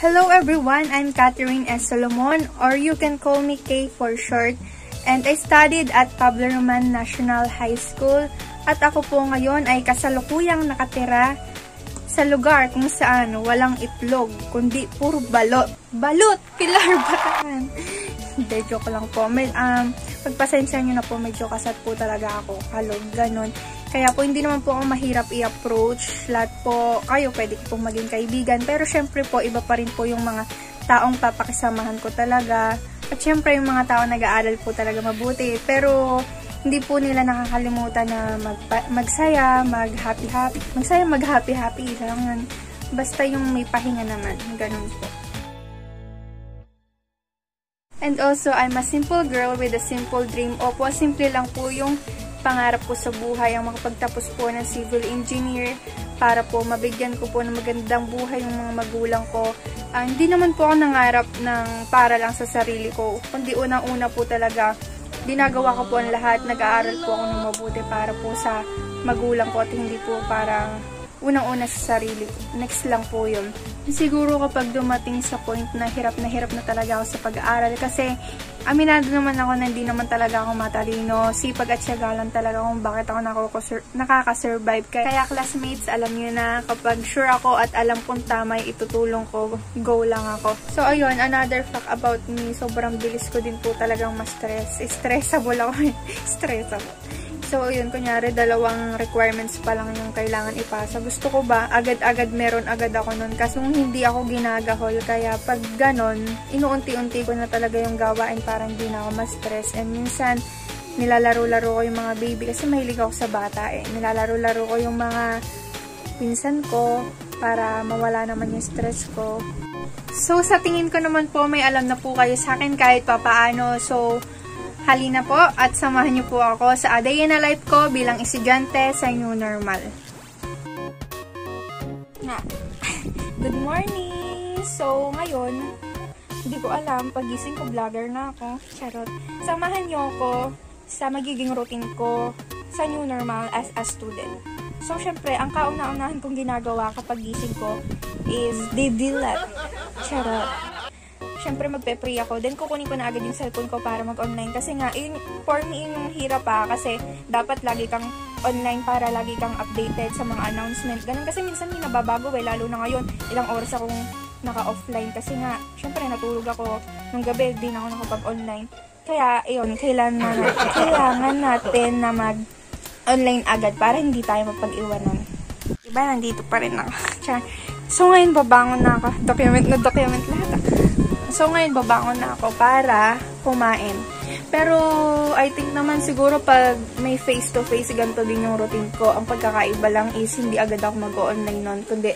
Hello everyone, I'm Catherine S. Solomon or you can call me K for short and I studied at Pablo Roman National High School at ako po ngayon ay kasalukuyang nakatira sa lugar kung saan walang itlog kundi puro balot. Balot! Pilar Bataan! Hindi, joke lang po. May, um, pagpasensya nyo na po, medyo kasat po talaga ako. Kalog, ganun. Kaya po, hindi naman po ako mahirap i-approach. Lahat po, kayo pwede pong maging kaibigan. Pero syempre po, iba pa rin po yung mga taong papakisamahan ko talaga. At syempre, yung mga taong nag-aaral po talaga mabuti. Pero, hindi po nila nakakalimutan na mag magsaya, mag-happy-happy. Magsaya, mag-happy-happy. Basta yung may pahinga naman. Ganun po. And also, I'm a simple girl with a simple dream. Opo, simple lang po yung pangarap ko sa buhay ang makapagtapos po ng civil engineer para po mabigyan ko po ng magandang buhay yung mga magulang ko. Uh, hindi naman po ako nangarap ng para lang sa sarili ko, kundi unang-una po talaga ginagawa ko po ang lahat, nag-aaral po ako ng mabuti para po sa magulang ko at hindi po parang unang-una sa sarili. Next lang po yun. Siguro kapag dumating sa point na hirap na hirap na talaga ako sa pag-aaral kasi aminado naman ako na hindi naman talaga ako matalino. Sipag at syaga lang talaga kung bakit ako nakaka-survive. Kaya classmates, alam niyo na kapag sure ako at alam kong tama itutulong ko, go lang ako. So ayun, another fact about me, sobrang bilis ko din po talagang ma-stress. Stressable ako. Stressable. So, yun, kunyari, dalawang requirements pa lang yung kailangan ipasa. Gusto ko ba, agad-agad meron agad ako nun. Kasi hindi ako ginagahol. Kaya pag ganon, inuunti-unti ko na talaga yung gawain para hindi na ako ma-stress. And minsan, nilalaro-laro ko yung mga baby kasi mahilig ako sa bata eh. Nilalaro-laro ko yung mga pinsan ko para mawala naman yung stress ko. So, sa tingin ko naman po, may alam na po kayo sa akin kahit papaano. So, Halina po at samahan niyo po ako sa a day in a life ko bilang estudyante sa New Normal. Na. Good morning! So, ngayon, hindi ko alam, pagising ko, vlogger na ako. Charot. Samahan niyo ako sa magiging routine ko sa New Normal as a student. So, syempre, ang kauna-unahan kong ginagawa kapag gising ko is didilat. Charot syempre magpe-pray ako. Then, kukunin ko na agad yung cellphone ko para mag-online. Kasi nga, yun, for me, yung hirap pa. Kasi, dapat lagi kang online para lagi kang updated sa mga announcement. Ganun kasi minsan hindi nababago eh. Lalo na ngayon, ilang oras akong naka-offline. Kasi nga, syempre, natulog ako. Nung gabi, din ako nakapag-online. Kaya, ayun, kailangan, kailangan natin na mag-online agad para hindi tayo mapag-iwanan. Diba, nandito pa rin ako. So, ngayon, babangon na ako. Document na document lahat. So, ngayon babangon na ako para kumain. Pero, I think naman siguro pag may face-to-face, -face, ganito din yung routine ko. Ang pagkakaiba lang is hindi agad ako mag-online nun. Kundi,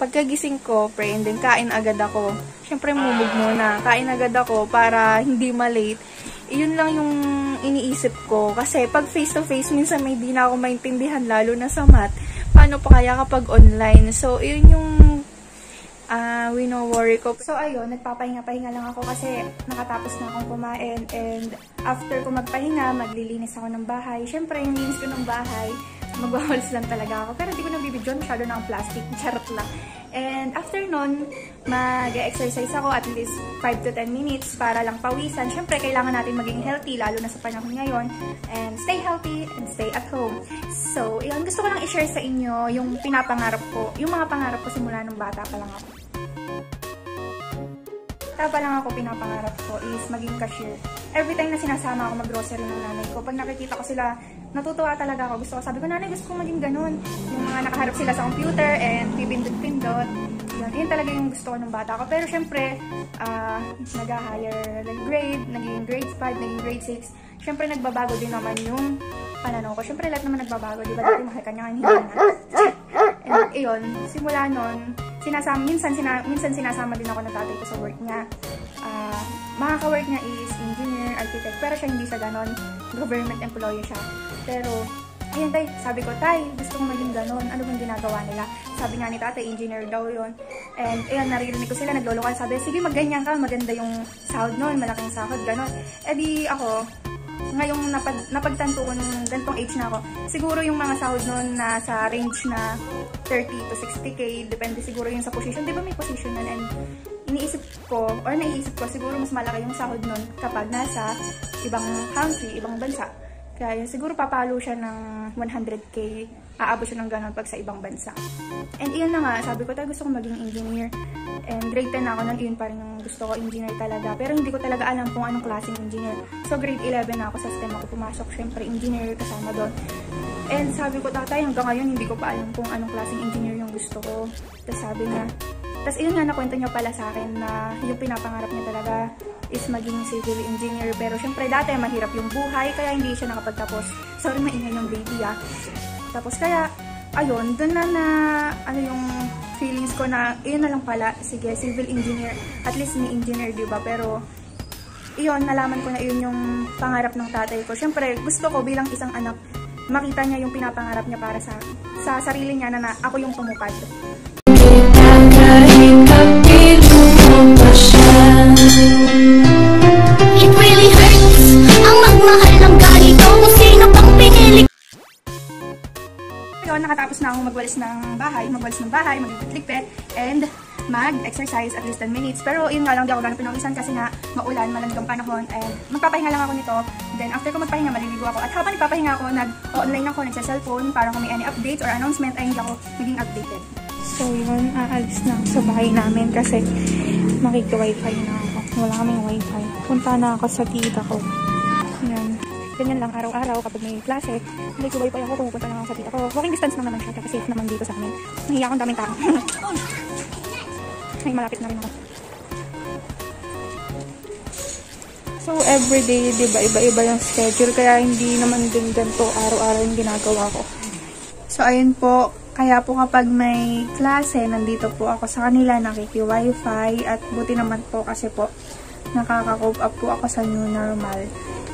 pagkagising ko, pray, and then kain agad ako. Siyempre, mumug muna. Kain agad ako para hindi malate. Iyon lang yung iniisip ko. Kasi, pag face-to-face, -face, minsan may di na ako maintindihan, lalo na sa math. Paano pa kaya kapag online? So, yun yung uh, wino-worry ko. So, ayun, nagpapahinga-pahinga lang ako kasi nakatapos na akong kumain and after ko magpahinga, maglilinis ako ng bahay. Siyempre, yung linis ko ng bahay, magwawalis lang talaga ako. Pero hindi ko nabibidyon, masyado na ang plastic, charot lang. And after nun, mag-exercise ako at least 5 to 10 minutes para lang pawisan. Siyempre, kailangan natin maging healthy, lalo na sa panahon ngayon. And stay healthy and stay at home. So, yun, gusto ko lang i-share sa inyo yung pinapangarap ko, yung mga pangarap ko simula nung bata pa lang ako. Bata pa lang ako, pinapangarap ko is maging cashier. Every time na sinasama ako mag-grocery ng nanay ko, pag nakikita ko sila, natutuwa talaga ako. Gusto ko, sabi ko, nanay, gusto ko maging ganun. Yung mga nakaharap sila sa computer and pipindot-pindot. Yun, yun talaga yung gusto ko ng bata ko. Pero syempre, uh, nag-higher like grade, naging grade 5, naging grade 6. Syempre, nagbabago din naman yung pananaw ko. Syempre, lahat naman nagbabago, di ba? Dati mahal kanya, hindi na. And, iyon, simula nun, sinasama, minsan, sina, minsan sinasama din ako ng tatay ko sa work niya. Uh, makaka-work niya is engineer, architect, pero siya hindi sa ganon. Government employee siya. Pero, ayun tay, sabi ko, tay, gusto kong maging ganon. Ano bang ginagawa nila? Sabi nga ni tatay, engineer daw yon And, ayun, naririnig ko sila, naglolokan. Sabi, sige, magganyan ka, maganda yung sahod nun, malaking sahod, ganon. E di, ako, ngayong napag, napagtanto ko nung gantong age na ako, siguro yung mga sahod nun na sa range na 30 to 60k, depende siguro yun sa position. Di ba may position nun? And iniisip ko, or naiisip ko, siguro mas malaki yung sahod nun kapag nasa ibang country, ibang bansa. Kaya siguro papalo siya ng 100k, aabot siya ng ganun pag sa ibang bansa. And iyon na nga, sabi ko talaga gusto ko maging engineer. And grade 10 na ako nun, iyon pa rin yung gusto ko, engineer talaga. Pero hindi ko talaga alam kung anong klaseng engineer. So grade 11 na ako sa STEM ako pumasok, syempre engineer kasama doon. And sabi ko, tatay, hanggang ngayon hindi ko pa alam kung anong klaseng engineer yung gusto ko. Tapos sabi niya, tapos iyon nga nakwento niya pala sa akin na yung pinapangarap niya talaga is maging civil engineer. Pero syempre dati mahirap yung buhay kaya hindi siya nakapagtapos. Sorry maingay yung baby ah. Tapos kaya, ayun, dun na na, ano yung feelings ko na, yun na lang pala, sige, civil engineer. At least ni engineer, di ba? Pero, iyon, nalaman ko na yun yung pangarap ng tatay ko. Syempre, gusto ko bilang isang anak, makita niya yung pinapangarap niya para sa sa sarili niya na, na ako yung tumupad. It nakatapos na akong magwalis ng bahay, magwalis ng bahay, magligpit, and mag-exercise at least 10 minutes. Pero yun nga lang, di ako gano'ng pinawisan kasi nga maulan, malangang panahon, and magpapahinga lang ako nito. Then after ko magpahinga, maliligo ako. At habang nagpapahinga ako, nag-online ako, nagsa-cellphone, para kung may any updates or announcement, ay hindi ako naging updated. So yun, aalis na sa bahay namin kasi makiki-wifi na ako. Wala kaming wifi. Punta na ako sa tita ko. Yan. Ganyan lang araw-araw kapag may klase. Hindi ko wifi ako, pupunta na ako sa tita ko. Walking distance lang naman siya kasi safe naman dito sa amin. Nahiya akong daming tao. Ay, malapit na rin ako. So, everyday, di ba, iba-iba yung schedule. Kaya hindi naman din ganito araw-araw yung ginagawa ko. So, ayun po. Kaya po kapag may klase, nandito po ako sa kanila, nakiki-wifi. At buti naman po kasi po, nakaka-cope up po ako sa new normal.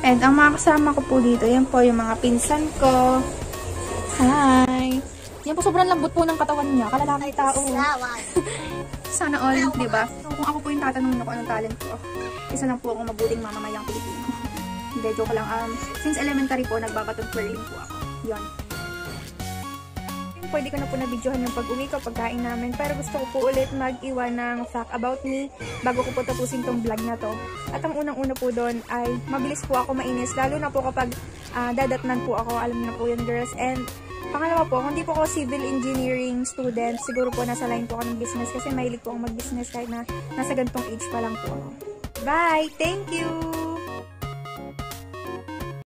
And ang mga kasama ko po dito, yan po yung mga pinsan ko. Hi! Yan po, sobrang lambot po ng katawan niya. Kalalaki tao. Sana all, di ba? So, kung ako po yung tatanungin ako anong talent ko, isa lang po akong mabuting mamamayang Pilipino. Hindi, joke lang. Um, since elementary po, nagbabatong twirling po ako. Yon. Pwede ko na po na-videohan yung pag-uwi ko, pagkain namin. Pero gusto ko po ulit mag-iwan ng fact about me bago ko po tapusin tong vlog na to. At ang unang-una po doon ay mabilis po ako mainis. Lalo na po kapag ah, dadatnan po ako. Alam na po yun, girls. And Pangalawa po, kung di po ako civil engineering student, siguro po nasa line po ako ng business kasi mahilig po akong mag-business kahit na nasa gantong age pa lang po. Bye! Thank you!